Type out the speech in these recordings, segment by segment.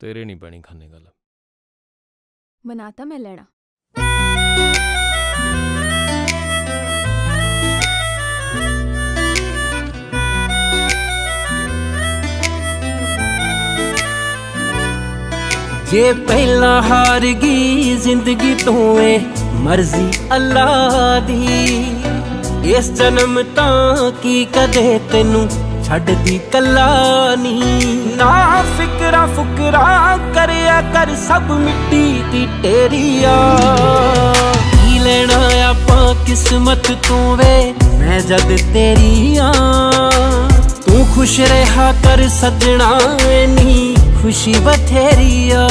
ਤੇਰੇ ਨਹੀਂ ਬਣੀ ਖਾਨੇ ਗੱਲ ਬਣਾਤਾ ਮੈਂ ਲੈਣਾ ਜੇ ਪਹਿਲਾਂ ਹਾਰ ਗਈ ਜ਼ਿੰਦਗੀ ਤੋਂ ਏ ਮਰਜ਼ੀ ਅੱਲਾ ਦੀ ਇਸ ਜਨਮ ਤਾਂ ਕੀ ਕਦੇ ਤੈਨੂੰ ਛੱਡਦੀ ਕੱਲਾ ਨੀ ਨਾ ਫਿਕਰਾ ਫੁਕਰਾ ਕਰਿਆ ਕਰ ਸਭ ਮਿੱਟੀ ਦੀ ਟੇਰੀਆ। ਕੀ ਲੈਣਾ ਆਪਾਂ ਕਿਸਮਤ ਤੋਂ ਵੇ? ਮੈਂ ਜਦ ਤੇਰੀ ਆ। ਤੂੰ ਖੁਸ਼ ਰਹਾ ਕਰ ਸਜਣਾ ਨੀ, ਖੁਸ਼ੀ ਬਥੇਰੀਆ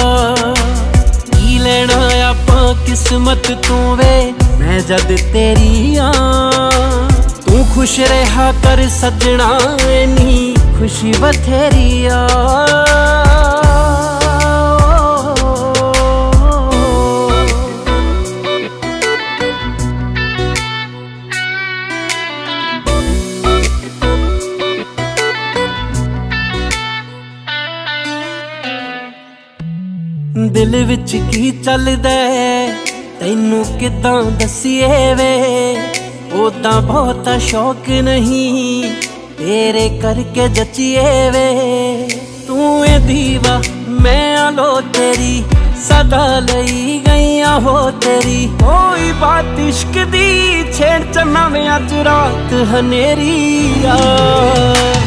ਕੀ ਲੈਣਾ ਆਪਾਂ ਕਿਸਮਤ ਤੋਂ ਵੇ? ਮੈਂ ਜਦ ਤੇਰੀ ਆ। ਖੁਸ਼ ਰਹਾ ਕਰ ਸਜਣਾ ਨੀ ਖੁਸ਼ੀ ਬਥੇਰੀ ਆ। ਦਿਲ ਵਿੱਚ ਕੀ ਚੱਲਦਾ ਤੈਨੂੰ ਕਿਦਾਂ ਦਸੀਏ ਵੇ? ਉਦਾਂ ਬਹੁਤਾ ਸ਼ੌਕ ਨਹੀਂ ਤੇਰੇ ਕਰਕੇ ਜਚੀਏ ਵੇ। ਤੂੰ ਏ ਦੀਵਾ ਮੈਂ ਆਲੋ ਤੇਰੀ ਸਦਾ ਲਈ ਗਈਆਂ ਹੋ ਤੇਰੀ। ਕੋਈ ਬਾਤ ਇਸ਼ਕ ਦੀ ਛੇੜ ਚੰਨਾ ਮੈਂ ਅੱਜ ਰਾਤ ਹਨੇਰੀ ਆ।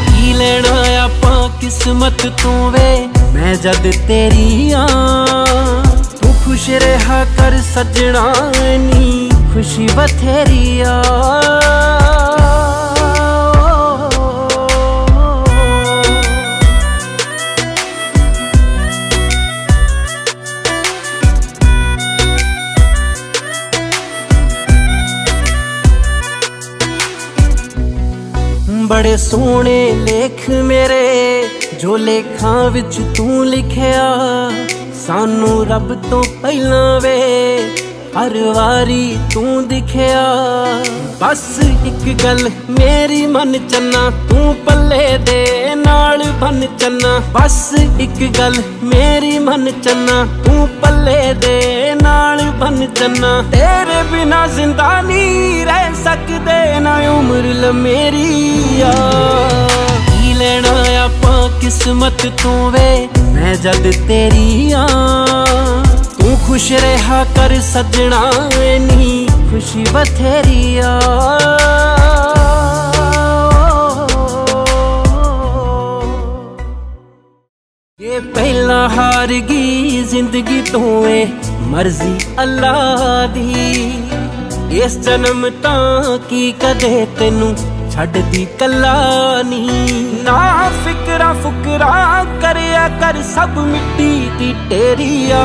ਕੀ ਲੈਣਾ ਆਪਾਂ ਕਿਸਮਤ ਤੋਂ ਵੇ ਮੈਂ ਜਦ ਤੇਰੀ ਆ। ਤੂੰ ਖੁਸ਼ ਰਹਾ ਕਰ ਸਜਣਾ ਨੀ। ਖੁਸ਼ੀ ਬਥੇਰੀ ਆ। ਬੜੇ ਸੋਹਣੇ ਲੇਖ ਮੇਰੇ, ਜੋ ਲੇਖਾਂ ਵਿੱਚ ਤੂੰ ਲਿਖਿਆ, ਸਾਨੂੰ ਰੱਬ ਤੋਂ ਪਹਿਲਾਂ ਵੇ। ਹਰ ਵਾਰੀ ਤੂੰ ਦਿਖਿਆ। ਬਸ ਇੱਕ ਗੱਲ ਮੇਰੀ ਮਨ ਚੰਨਾ, ਤੂੰ ਪੱਲੇ ਦੇ ਨਾਲ ਬਨ ਚੰਨਾ। ਬਸ ਇੱਕ ਗੱਲ ਮੇਰੀ ਮਨ ਚੰਨਾ, ਤੂੰ ਪੱਲੇ ਦੇ ਨਾਲ ਬਨ ਚੰਨਾ। ਤੇਰੇ ਬਿਨਾ ਜ਼ਿੰਦਾ ਨਹੀਂ ਰਹਿ ਸਕਦੇ ਨਾ ਉਮਰ ਲ ਮੇਰੀ ਆ। ਕੀ ਲੈਣਾ ਆਪਾਂ ਕਿਸਮਤ ਤੂੰ ਵੇ, ਮੈਂ ਜਦ ਤੇਰੀ ਆ। ਖੁਸ਼ ਰਹਾ ਕਰ ਸਜਣਾ ਨੀ। ਖੁਸ਼ੀ ਬਥੇਰੀ ਆ। ਇਹ ਪਹਿਲਾਂ ਹਾਰ ਗਈ ਜ਼ਿੰਦਗੀ ਤੋਂ ਏ ਮਰਜ਼ੀ ਅੱਲਾ ਦੀ। ਇਸ ਜਨਮ ਤਾਂ ਕੀ ਕਦੇ ਤੈਨੂੰ ਛੱਡਦੀ ਕੱਲਾ ਨੀ। ਨਾ ਫਿਕਰਾ ਫੁਕਰਾ ਕਰਿਆ ਕਰ ਸਭ ਮਿੱਟੀ ਦੀ ਟੇਰੀਆ